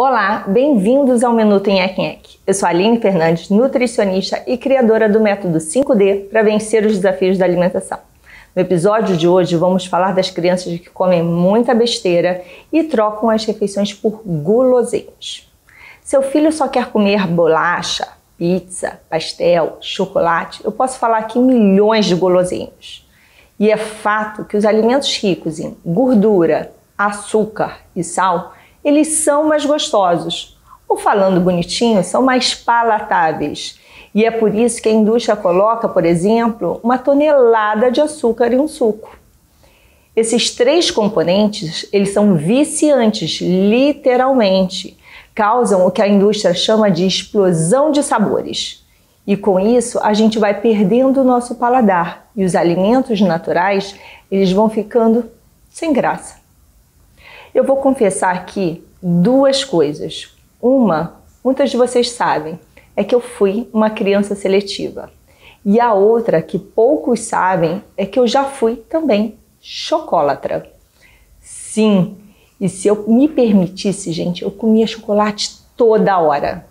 Olá, bem-vindos ao Minuto em Ek Eu sou a Aline Fernandes, nutricionista e criadora do método 5D para vencer os desafios da alimentação. No episódio de hoje vamos falar das crianças que comem muita besteira e trocam as refeições por guloseimas. Seu filho só quer comer bolacha, pizza, pastel, chocolate. Eu posso falar aqui milhões de guloseimas. E é fato que os alimentos ricos em gordura, açúcar e sal eles são mais gostosos. Ou falando bonitinho, são mais palatáveis. E é por isso que a indústria coloca, por exemplo, uma tonelada de açúcar em um suco. Esses três componentes, eles são viciantes, literalmente. Causam o que a indústria chama de explosão de sabores. E com isso, a gente vai perdendo o nosso paladar e os alimentos naturais, eles vão ficando sem graça. Eu vou confessar aqui duas coisas. Uma, muitas de vocês sabem, é que eu fui uma criança seletiva. E a outra, que poucos sabem, é que eu já fui também chocolatra. Sim, e se eu me permitisse, gente, eu comia chocolate toda hora.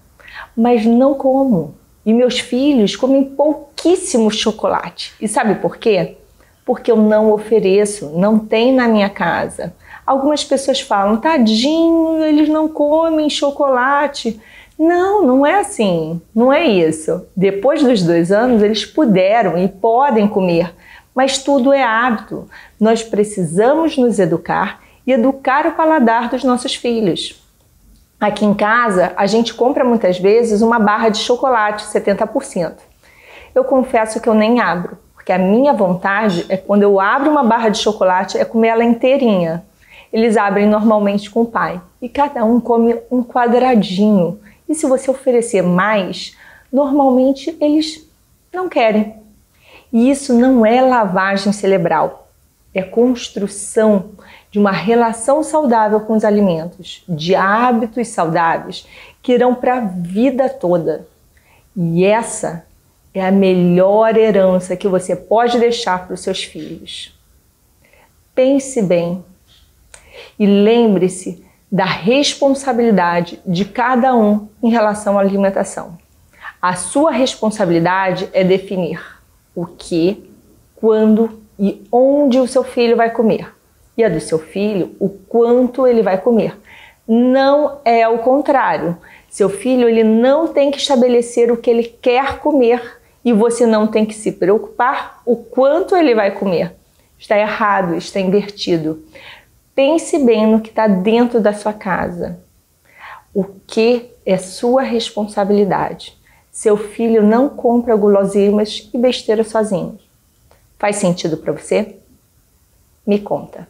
Mas não como. E meus filhos comem pouquíssimo chocolate. E sabe por quê? Porque eu não ofereço, não tem na minha casa. Algumas pessoas falam, tadinho, eles não comem chocolate. Não, não é assim, não é isso. Depois dos dois anos, eles puderam e podem comer, mas tudo é hábito. Nós precisamos nos educar e educar o paladar dos nossos filhos. Aqui em casa, a gente compra muitas vezes uma barra de chocolate 70%. Eu confesso que eu nem abro, porque a minha vontade é quando eu abro uma barra de chocolate é comer ela inteirinha eles abrem normalmente com o pai e cada um come um quadradinho. E se você oferecer mais, normalmente eles não querem. E isso não é lavagem cerebral, é construção de uma relação saudável com os alimentos, de hábitos saudáveis que irão para a vida toda. E essa é a melhor herança que você pode deixar para os seus filhos. Pense bem e lembre-se da responsabilidade de cada um em relação à alimentação. A sua responsabilidade é definir o que, quando e onde o seu filho vai comer. E a do seu filho, o quanto ele vai comer. Não é o contrário. Seu filho ele não tem que estabelecer o que ele quer comer e você não tem que se preocupar o quanto ele vai comer. Está errado, está invertido. Pense bem no que está dentro da sua casa. O que é sua responsabilidade? Seu filho não compra guloseimas e besteira sozinho. Faz sentido para você? Me conta.